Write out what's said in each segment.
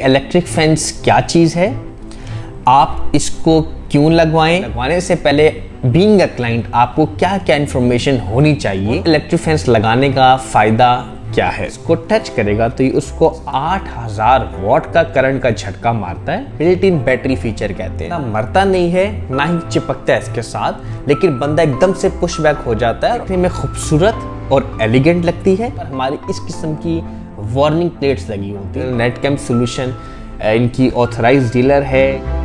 Electric fence क्या चीज़ है? आप इसको क्यों लगवाएँ? लगवाने से पहले बीइंग अ क्लाइंट आपको क्या क्या इंफॉर्मेशन होनी चाहिए? इलेक्ट्रिक फेंस लगाने का फ़ायदा क्या है? इसको टच करेगा तो ये उसको 8000 वॉट का करंट का झटका मारता है। बिल्ट इन बैटरी फीचर कहते हैं। ना मरता नहीं है, ना ही चिपकता है इसके साथ, लेकिन बंदा एकदम से पुश बैक हो जाता है। खूबसूरत और एलिगेंट लगती है। और हमारी इस किस्म की वार्निंग प्लेट्स लगी होती है नेट कैम्प सोल्यूशन इनकी ऑथराइज डीलर है।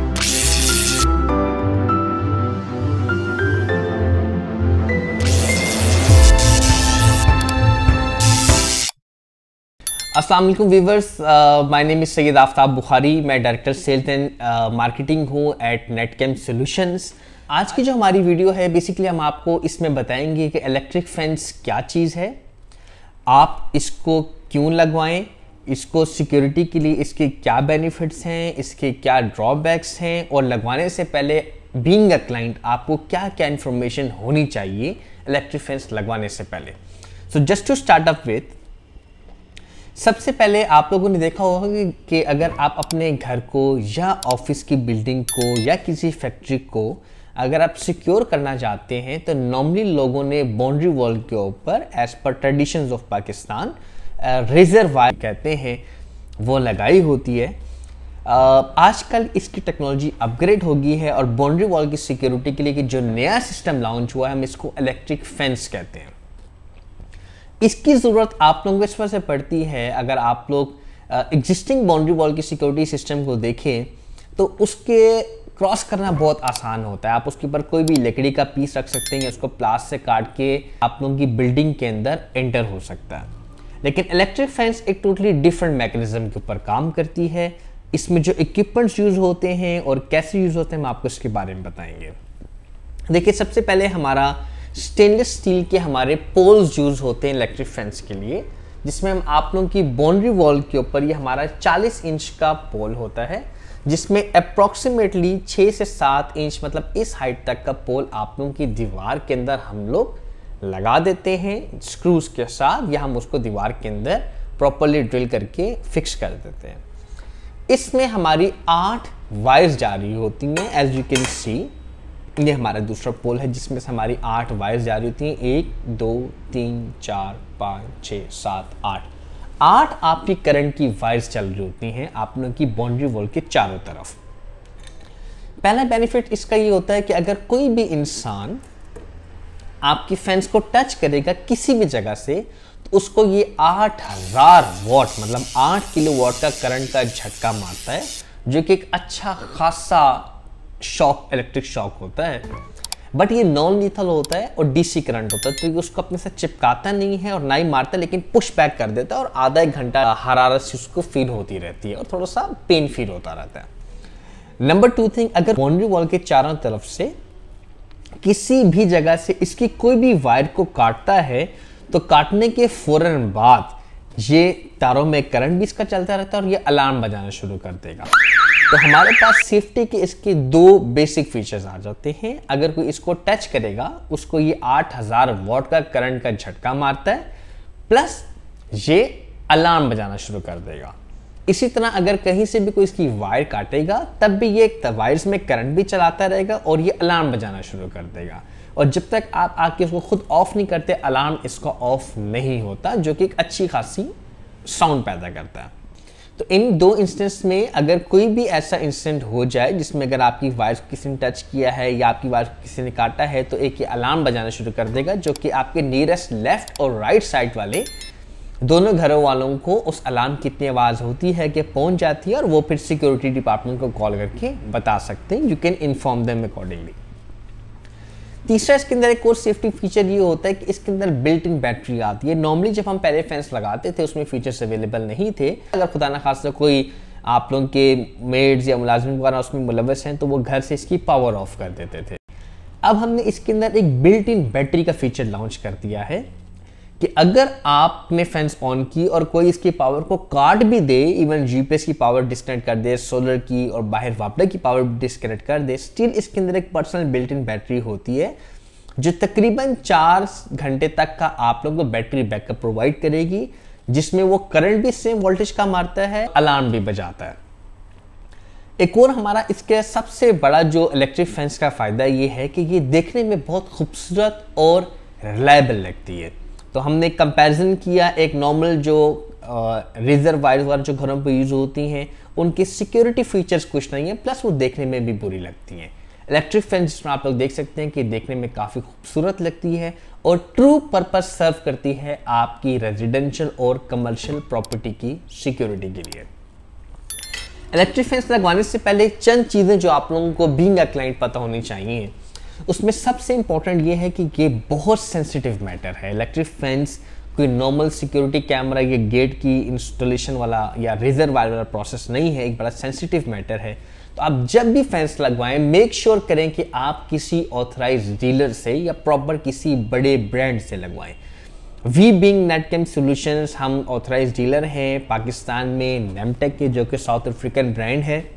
अस्सलाम वालेकुम viewers my name is Syed Aftab Bukhari मैं डायरेक्टर सेल्स एंड मार्केटिंग हूँ एट नेट कैम्प सोल्यूशंस आज की जो हमारी वीडियो है बेसिकली हम आपको इसमें बताएँगे कि इलेक्ट्रिक फैंस क्या चीज़ है। आप इसको क्यों लगवाएँ? इसको सिक्योरिटी के लिए इसके क्या बेनिफिट्स हैं? इसके क्या ड्रॉबैक्स हैं? और लगवाने से पहले बीइंग अ क्लाइंट आपको क्या क्या इन्फॉर्मेशन होनी चाहिए इलेक्ट्रिक फेंस लगवाने से पहले? So just to start up with सबसे पहले आप लोगों ने देखा होगा कि अगर आप अपने घर को या ऑफ़िस की बिल्डिंग को या किसी फैक्ट्री को अगर आप सिक्योर करना चाहते हैं तो नॉर्मली लोगों ने बाउंड्री वॉल के ऊपर एज पर traditions of Pakistan razor wire कहते हैं, वो लगाई होती है। आजकल इसकी टेक्नोलॉजी अपग्रेड हो गई है और बाउंड्री वॉल की सिक्योरिटी के लिए कि जो नया सिस्टम लॉन्च हुआ है, हम इसको इलेक्ट्रिक फेंस कहते हैं। इसकी ज़रूरत आप लोगों को इस वजह से पड़ती है। अगर आप लोग एग्जिस्टिंग बाउंड्री वॉल की सिक्योरिटी सिस्टम को देखें तो उसके क्रॉस करना बहुत आसान होता है। आप उसके ऊपर कोई भी लकड़ी का पीस रख सकते हैं उसको प्लास से काट के आप लोगों की बिल्डिंग के अंदर एंटर हो सकता है। लेकिन इलेक्ट्रिक फेंस एक टोटली डिफरेंट मैकेनिज्म के ऊपर काम करती है। इसमें जो इक्विपमेंट्स यूज़ होते हैं और कैसे यूज़ होते हैं, हम आपको इसके बारे में बताएँगे। देखिए, सबसे पहले हमारा स्टेनलेस स्टील के हमारे पोल्स यूज़ होते हैं इलेक्ट्रिक फैंस के लिए, जिसमें हम आप लोगों की बाउंड्री वॉल के ऊपर ये हमारा 40 इंच का पोल होता है, जिसमें अप्रोक्सीमेटली 6 से 7 इंच मतलब इस हाइट तक का पोल आप लोगों की दीवार के अंदर हम लोग लगा देते हैं स्क्रूज के साथ या हम उसको दीवार के अंदर प्रॉपरली ड्रिल करके फिक्स कर देते हैं। इसमें हमारी आठ वायर्स जा रही होती हैं एज यू कैन सी ये हमारा दूसरा पोल है, जिसमें से हमारी आठ वायर्स जा रही होती हैं। एक, दो, तीन, चार, पाँच छः सात, आठ। आठ आपकी करंट की वायर्स चल रही होती हैं आप लोगों की बाउंड्री वॉल के चारों तरफ़। पहला बेनिफिट इसका ये होता है कि अगर कोई भी इंसान आपकी फैंस को टच करेगा किसी भी जगह से तो उसको ये आठ हज़ार वॉट मतलब आठ किलो वॉट का करंट का झटका मारता है, जो कि एक अच्छा खासा शॉक इलेक्ट्रिक शॉक होता है। बट ये नॉन लीथल होता है और डीसी करंट होता है तो उसको अपने साथ चिपकाता नहीं है और ना ही मारता, लेकिन पुश बैक कर देता है और आधा एक घंटा हरारत से उसको फील होती रहती है और थोड़ा सा पेन फील होता रहता है। नंबर टू थिंग अगर बाउंड्री वॉल के चारों तरफ़ से किसी भी जगह से इसकी कोई भी वायर को काटता है तो काटने के फ़ौरन बाद ये तारों में करंट भी इसका चलता रहता है और ये अलार्म बजाना शुरू कर देगा। तो हमारे पास सेफ्टी के इसके दो बेसिक फीचर्स आ जाते हैं। अगर कोई इसको टच करेगा, उसको ये 8000 वॉट का करंट का झटका मारता है प्लस ये अलार्म बजाना शुरू कर देगा। इसी तरह अगर कहीं से भी कोई इसकी वायर काटेगा, तब भी ये वायर्स में करंट भी चलाता रहेगा और ये अलार्म बजाना शुरू कर देगा। और जब तक आप आके उसको खुद ऑफ़ नहीं करते, अलार्म इसका ऑफ़ नहीं होता, जो कि एक अच्छी खासी साउंड पैदा करता है। तो इन दो इंस्टेंस में अगर कोई भी ऐसा इंसिडेंट हो जाए, जिसमें अगर आपकी वायर किसी ने टच किया है या आपकी वायर किसी ने काटा है तो एक ये अलार्म बजाना शुरू कर देगा, जो कि आपके नियरेस्ट लेफ़्ट और राइट साइड वाले दोनों घरों वालों को उस अलार्म की इतनी आवाज़ होती है कि पहुँच जाती है और वो फिर सिक्योरिटी डिपार्टमेंट को कॉल करके बता सकते हैं। You can inform them accordingly तीसरा, इसके अंदर एक और सेफ्टी फीचर ये होता है कि इसके अंदर बिल्ट इन बैटरी आती है। नॉर्मली जब हम पहले फैंस लगाते थे, उसमें फीचर्स अवेलेबल नहीं थे। अगर खुदा ना खास कोई आप लोगों के मेड्स या मुलाजिम वगैरह उसमें मुलवस हैं तो वो घर से इसकी पावर ऑफ़ कर देते थे। अब हमने इसके अंदर एक बिल्ट इन बैटरी का फीचर लॉन्च कर दिया है। कि अगर आपने फैंस ऑन की और कोई इसकी पावर को काट भी दे इवन जीपीएस की पावर डिस्कनेक्ट कर दे सोलर की और बाहर वापडा की पावर डिस्कनेक्ट कर दे स्टिल इसके अंदर एक पर्सनल बिल्ट इन बैटरी होती है, जो तकरीबन चार घंटे तक का आप लोग को बैटरी बैकअप प्रोवाइड करेगी, जिसमें वो करंट भी सेम वोल्टेज का मारता है अलार्म भी बजाता है। एक और हमारा इसके सबसे बड़ा जो इलेक्ट्रिक फैंस का फ़ायदा ये है कि ये देखने में बहुत खूबसूरत और रिलायबल लगती है। तो हमने कंपैरिजन किया एक नॉर्मल जो रेजर वायर वायर जो घरों पर यूज़ होती हैं, उनके सिक्योरिटी फीचर्स कुछ नहीं है प्लस वो देखने में भी बुरी लगती हैं। इलेक्ट्रिक फ़ैन जिसमें आप लोग देख सकते हैं कि देखने में काफ़ी खूबसूरत लगती है और ट्रू पर्पज सर्व करती है आपकी रेजिडेंशियल और कमर्शियल प्रॉपर्टी की सिक्योरिटी के लिए। इलेक्ट्रिक फैंस लगवाने से पहले चंद चीज़ें जो आप लोगों को बींग क्लाइंट पता होनी चाहिए। उसमें सबसे इंपॉर्टेंट ये है कि ये बहुत सेंसिटिव मैटर है। इलेक्ट्रिक फैंस कोई नॉर्मल सिक्योरिटी कैमरा या गेट की इंस्टॉलेशन वाला या रिज़र्व वाला प्रोसेस नहीं है, एक बड़ा सेंसिटिव मैटर है। तो आप जब भी फैंस लगवाएँ मेक श्योर sure करें कि आप किसी ऑथराइज डीलर से या प्रॉपर किसी बड़े ब्रांड से लगवाएँ। वी बिंग नेटकेम सोल्यूशंस हम ऑथराइज डीलर हैं, पाकिस्तान में नेमटेक के, जो कि साउथ अफ्रीकन ब्रांड है।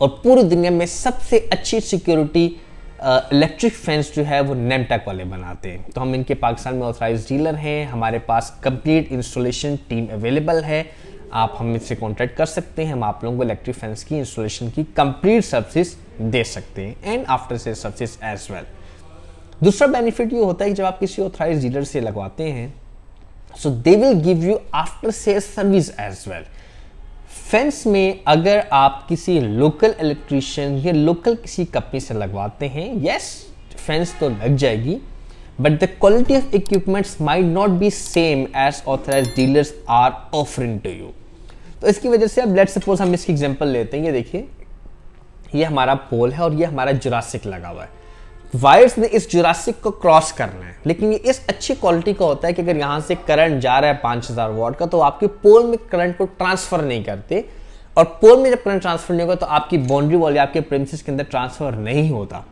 और पूरी दुनिया में सबसे अच्छी सिक्योरिटी इलेक्ट्रिक फैंस जो है वो नेमटेक वाले बनाते हैं। तो हम इनके पाकिस्तान में ऑथराइज डीलर हैं। हमारे पास कंप्लीट इंस्टॉलेशन टीम अवेलेबल है। आप हम इनसे कॉन्टैक्ट कर सकते हैं। हम आप लोगों को इलेक्ट्रिक फैंस की इंस्टॉलेशन की कंप्लीट सर्विस दे सकते हैं and after sale service as well दूसरा बेनिफिट ये होता है कि जब आप किसी ऑथराइज डीलर से लगवाते हैं so they will give you after से सर्विस एज वेल फेंस में अगर आप किसी लोकल इलेक्ट्रिशियन या लोकल किसी कंपनी से लगवाते हैं यस फेंस तो लग जाएगी but the quality of equipments might not be same as authorised dealers are offering to you तो इसकी वजह से अब लेट सपोज़ हम इसकी एग्जांपल लेते हैं, ये देखिए, ये हमारा पोल है और ये हमारा जुरासिक लगा हुआ है। वायर्स ने इस जुरासिक को क्रॉस करना है। लेकिन ये इस अच्छी क्वालिटी का होता है कि अगर यहाँ से करंट जा रहा है पाँच हज़ार वॉट का तो आपके पोल में करंट को ट्रांसफ़र नहीं करते। और पोल में जब करंट ट्रांसफ़र नहीं होगा तो आपकी बाउंड्री वॉल या आपके प्रिंसेस के अंदर ट्रांसफ़र नहीं होता।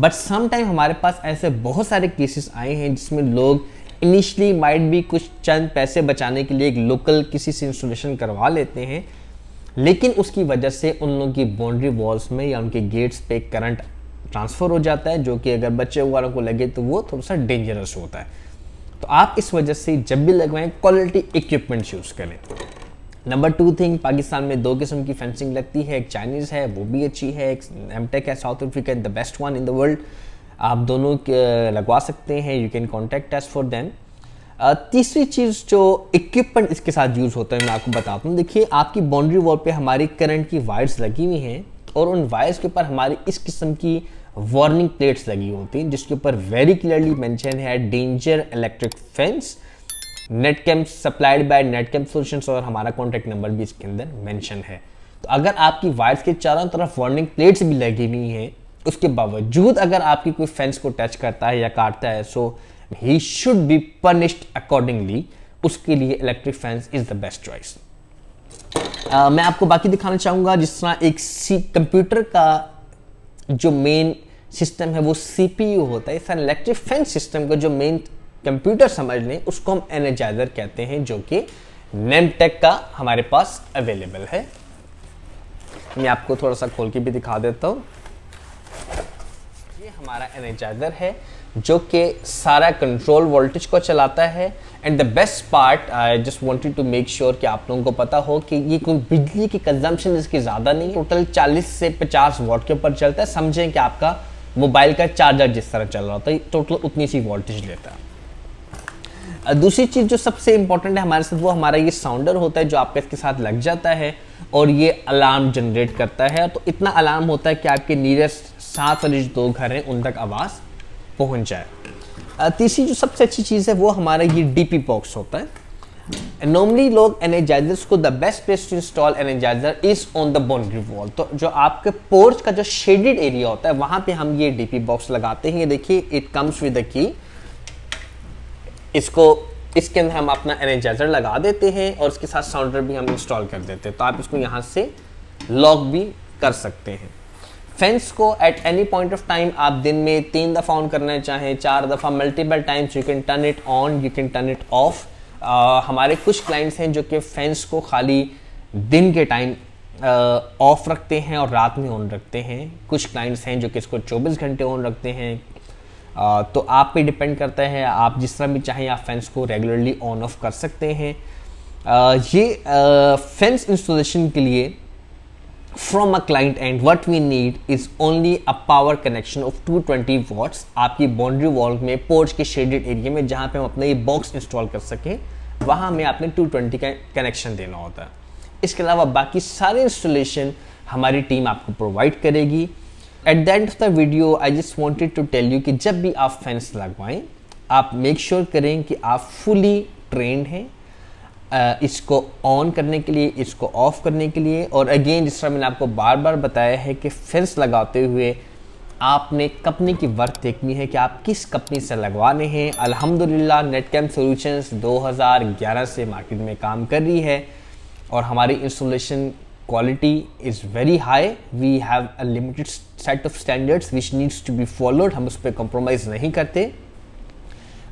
बट सम टाइम हमारे पास ऐसे बहुत सारे केसेस आए हैं जिसमें लोग इनिशली माइट भी कुछ चंद पैसे बचाने के लिए एक लोकल किसी से इंस्टॉलेशन करवा लेते हैं। लेकिन उसकी वजह से उन लोगों की बाउंड्री वॉल्स में या उनके गेट्स पे करंट ट्रांसफ़र हो जाता है, जो कि अगर बच्चे वालों को लगे तो वो थोड़ा सा डेंजरस होता है। तो आप इस वजह से जब भी लगवाएँ क्वालिटी इक्विपमेंट यूज़ करें। नंबर टू थिंग पाकिस्तान में दो किस्म की फेंसिंग लगती है, एक चाइनीज़ है, वो भी अच्छी है, एक एमटेक है South Africa the best one in the world आप दोनों लगवा सकते हैं you can contact us for them तीसरी चीज़ जो इक्विपमेंट इसके साथ यूज़ होता है, मैं आपको बताता हूँ। देखिए, आपकी बाउंड्री वॉल पे हमारी करंट की वायर्स लगी हुई हैं, और उन वायर्स के ऊपर हमारी इस किस्म की वार्निंग प्लेट्स लगी होती हैं, जिसके ऊपर वेरी क्लियरली मेंशन है danger electric fence net camp supplied by net camp solutions और हमारा कॉन्टैक्ट नंबर भी इसके अंदर मेंशन है। तो अगर आपकी वायर्स के चारों तरफ़ वार्निंग प्लेट्स भी लगी हुई हैं, उसके बावजूद अगर आपकी कोई फेंस को टच करता है या काटता है so he should be punished accordingly उसके लिए electric fence is the best choice मैं आपको बाकी दिखाना चाहूँगा, जिस तरह एक सी कंप्यूटर का जो मेन सिस्टम है वो सीपीयू होता है। इस इलेक्ट्रिक फ़ैन सिस्टम का जो मेन कंप्यूटर समझ लें, उसको हम एनर्जाइजर कहते हैं, जो कि नेमटेक का हमारे पास अवेलेबल है। मैं आपको थोड़ा सा खोल के भी दिखा देता हूँ। ये हमारा एनर्जाइजर है। जो कि सारा कंट्रोल वोल्टेज को चलाता है। And the best part I just wanted to make sure कि आप लोगों को पता हो कि ये कोई बिजली की कंजम्पशन इसकी ज़्यादा नहीं टोटल 40 से 50 वॉट के ऊपर चलता है। समझें कि आपका मोबाइल का चार्जर जिस तरह चल रहा होता है टोटल उतनी सी वोल्टेज लेता है। दूसरी चीज़ जो सबसे इंपॉर्टेंट है हमारे साथ, वो हमारा ये साउंडर होता है जो आपका इसके साथ लग जाता है और ये अलार्म जनरेट करता है। तो इतना अलार्म होता है कि आपके नीयरेस्ट सात वाले जो दो घर हैं, उन तक आवाज़ पहुँच जाए। तीसरी जो सबसे अच्छी चीज़ है, वो हमारा ये डीपी बॉक्स होता है। नॉर्मली लोग एनर्जाइजर्स को the best place to install energiser is on the boundary wall तो जो आपके पोर्च का जो शेडेड एरिया होता है, वहाँ पे हम ये डीपी बॉक्स लगाते हैं। ये देखिए it comes with the key इसको, इसके अंदर हम अपना एनर्जाइजर लगा देते हैं और इसके साथ साउंडर भी हम इंस्टॉल कर देते हैं। तो आप इसको यहाँ से लॉक भी कर सकते हैं। फेंस को at any point of time आप दिन में तीन दफ़ा ऑन करना चाहें चार दफ़ा multiple times you can turn it on you can turn it off हमारे कुछ क्लाइंट्स हैं जो कि फेंस को खाली दिन के टाइम ऑफ़ रखते हैं और रात में ऑन रखते हैं। कुछ क्लाइंट्स हैं जो कि इसको 24 घंटे ऑन रखते हैं। uh, तो आप पे डिपेंड करता है आप जिस तरह भी चाहें आप फेंस को रेगुलरली ऑन ऑफ़ कर सकते हैं। uh, ये फेंस इंस्टॉलेशन के लिए from a client end, what we need is only a power connection of 220 watts आपकी बाउंड्री वॉल में पोर्च के शेडेड एरिया में, जहाँ पे हम अपना ये बॉक्स इंस्टॉल कर सकें, वहाँ हमें आपने 220 का कनेक्शन देना होता है। इसके अलावा बाकी सारे इंस्टॉलेशन हमारी टीम आपको प्रोवाइड करेगी। At the end of the video I just wanted to tell you कि जब भी आप फैंस लगवाएँ, आप मेक श्योर sure करें कि आप फुली ट्रेंड हैं। इसको ऑन करने के लिए, इसको ऑफ़ करने के लिए। और अगेन जिस तरह मैंने आपको बार बार बताया है कि फेंस लगाते हुए आपने कंपनी की वर्क देखनी है कि आप किस कंपनी से लगवाने हैं। अल्हम्दुलिल्लाह नेटकैम सॉल्यूशंस 2011 से मार्केट में काम कर रही है। और हमारी installation quality is very high we have a limited set of standards which needs to be followed हम उस पर कॉम्प्रोमाइज़ नहीं करते।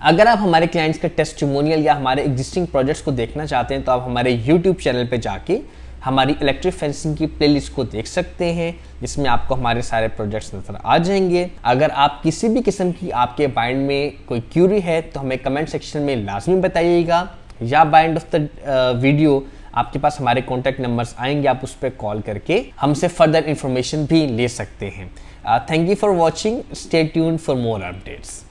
अगर आप हमारे क्लाइंट्स का टेस्टिमोनियल या हमारे एग्जिस्टिंग प्रोजेक्ट्स को देखना चाहते हैं तो आप हमारे यूट्यूब चैनल पर जाके हमारी इलेक्ट्रिक फेंसिंग की प्लेलिस्ट को देख सकते हैं, जिसमें आपको हमारे सारे प्रोजेक्ट्स नज़र आ जाएँगे। अगर आप किसी भी किस्म की आपके बाइंड में कोई क्यूरी है तो हमें कमेंट सेक्शन में लाजमी बताइएगा। या बाइंड ऑफ़ द वीडियो आपके पास हमारे कॉन्टैक्ट नंबर्स आएँगे, आप उस पर कॉल करके हमसे फर्दर इंफॉर्मेशन भी ले सकते हैं। Thank you for watching stay tune for more updates